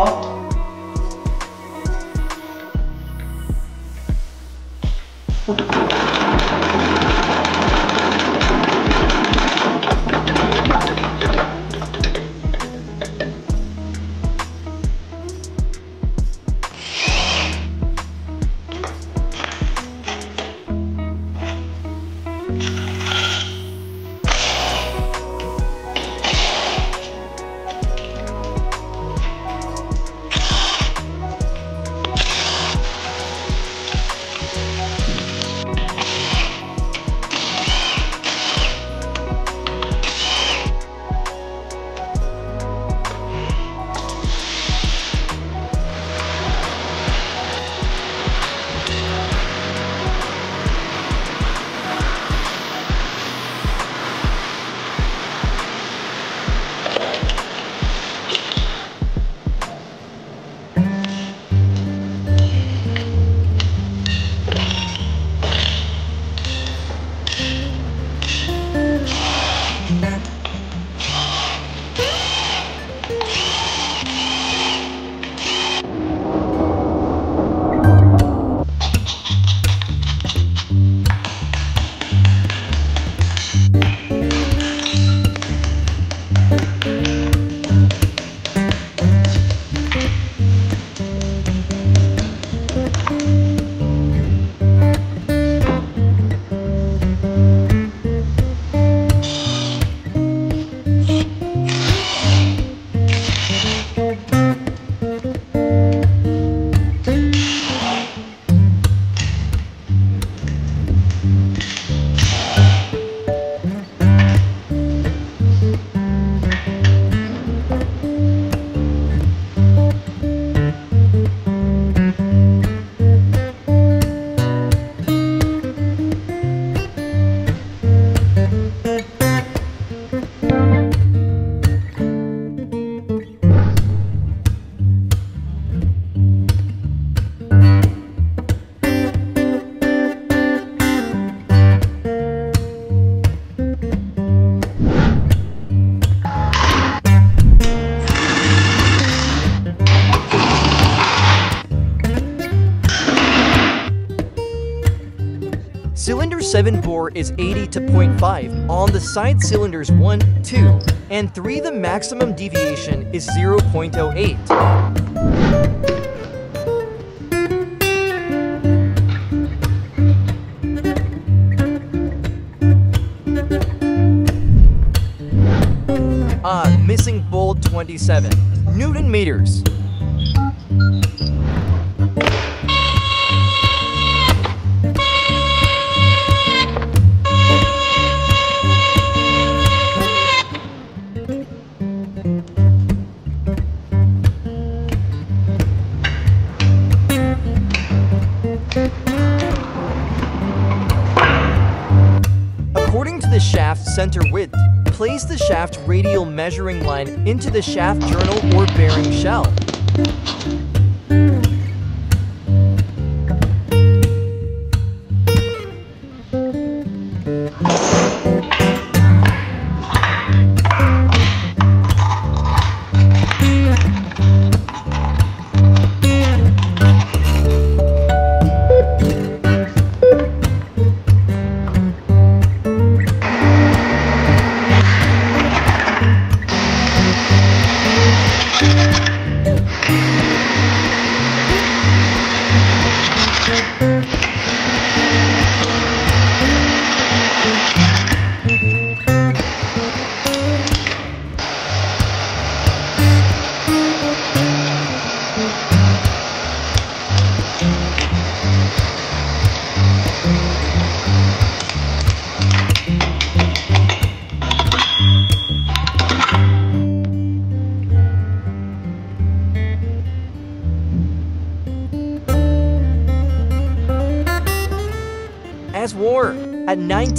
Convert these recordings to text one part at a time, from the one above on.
我。7 bore is 80 to 0.5. On the side cylinders 1, 2, and 3, the maximum deviation is 0.08. Ah, missing bolt 27. Newton meters. Center width, place the shaft radial measuring line into the shaft journal or bearing shell.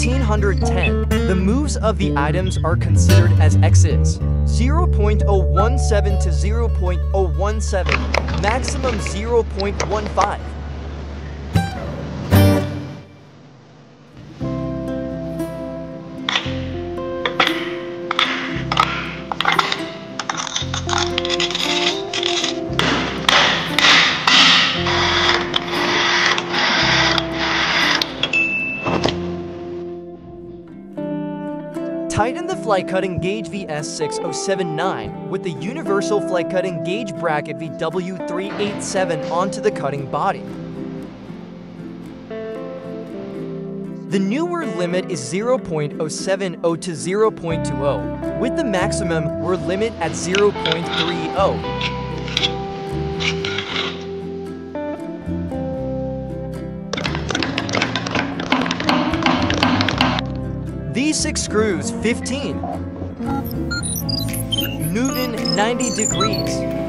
1810, the moves of the items are considered as exits. 0.017 to 0.017, maximum 0.15. flight cutting gauge VS6079 with the universal flight cutting gauge bracket VW387 onto the cutting body. The newer limit is 0.070 to 0.20, with the maximum we're limit at 0.30. These six screws, 15. Newton, 90 degrees.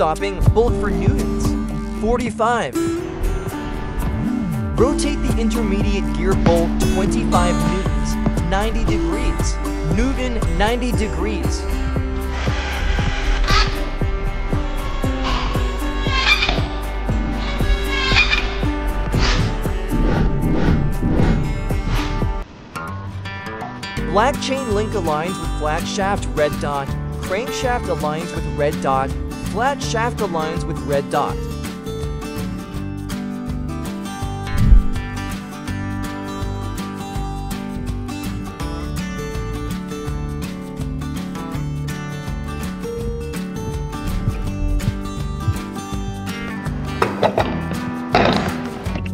Stopping bolt for newtons. 45. Rotate the intermediate gear bolt 25 newtons, 90 degrees. Newton 90 degrees. Black chain link aligns with black shaft red dot. Crankshaft aligns with red dot. Flat shaft aligns with red dot.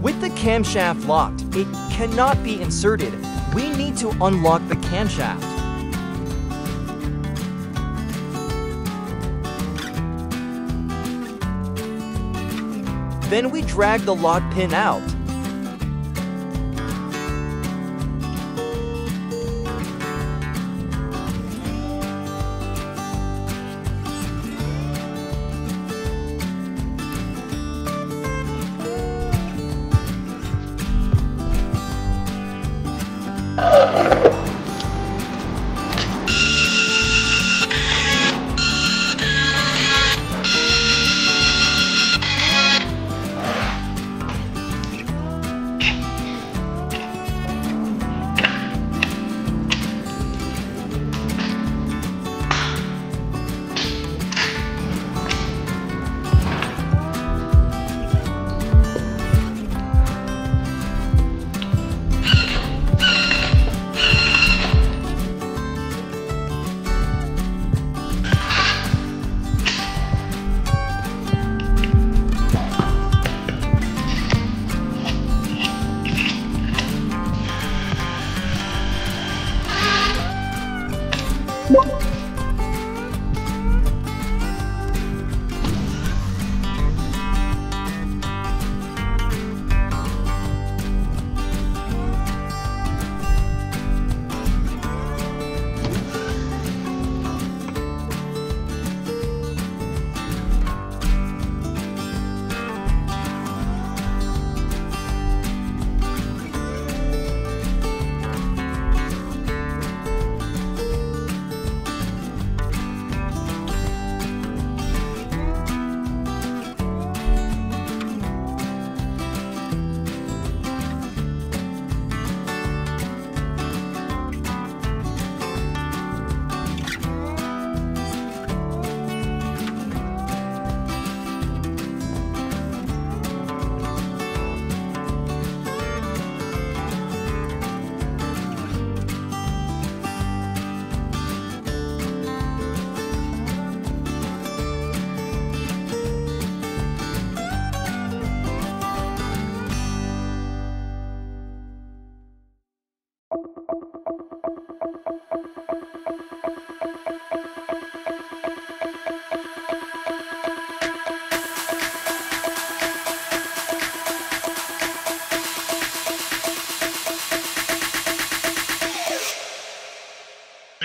With the camshaft locked, it cannot be inserted. We need to unlock the camshaft. Then we drag the lock pin out.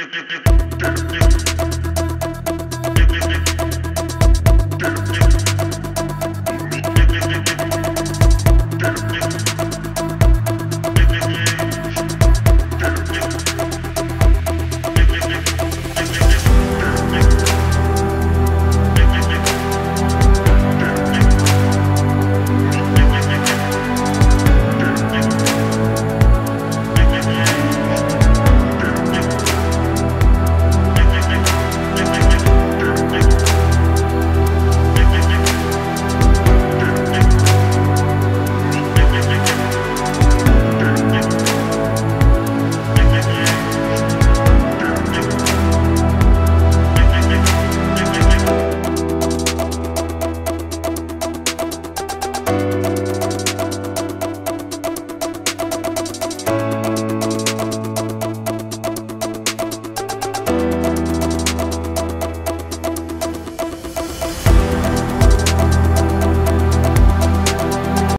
Thank you.